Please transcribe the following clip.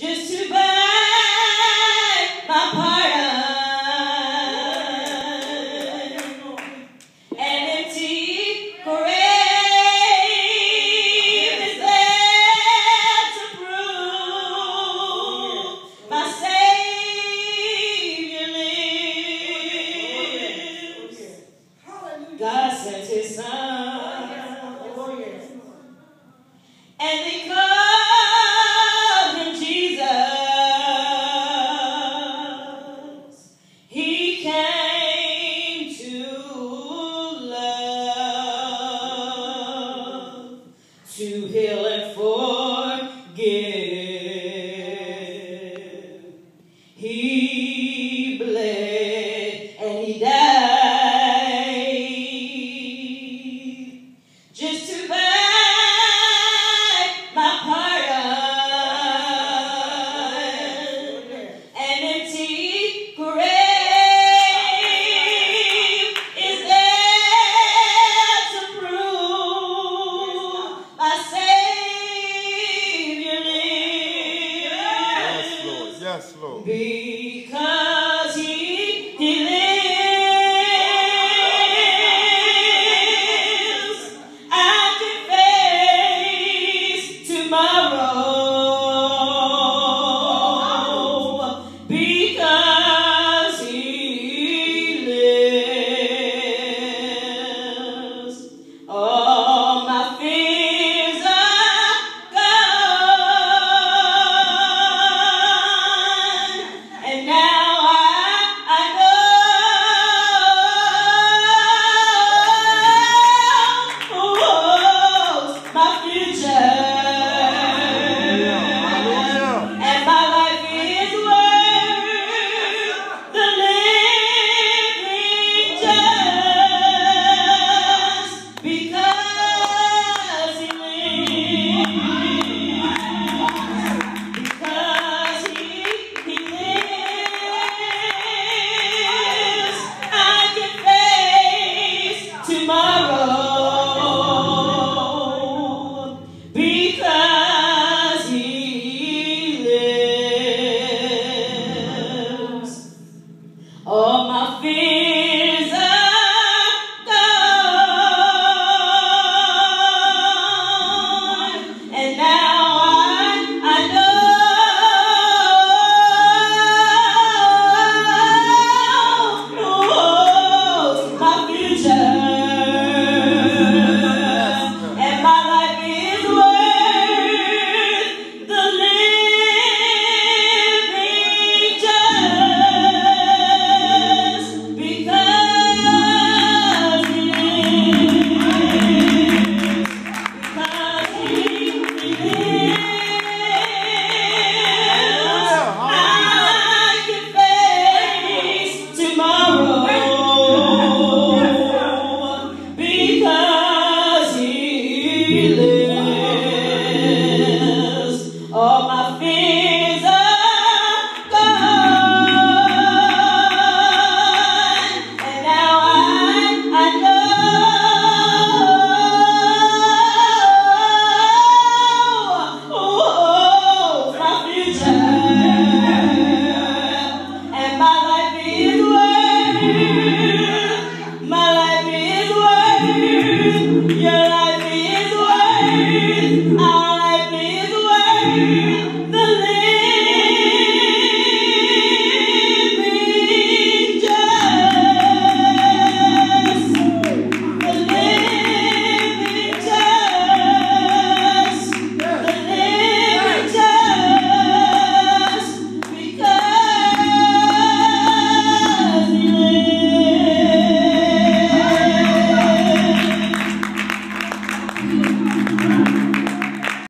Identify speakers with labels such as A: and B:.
A: Je suis buy pardon. Empty, grave is there to prove my Savior lives. God sent His Son. He bled and he died just to bear. be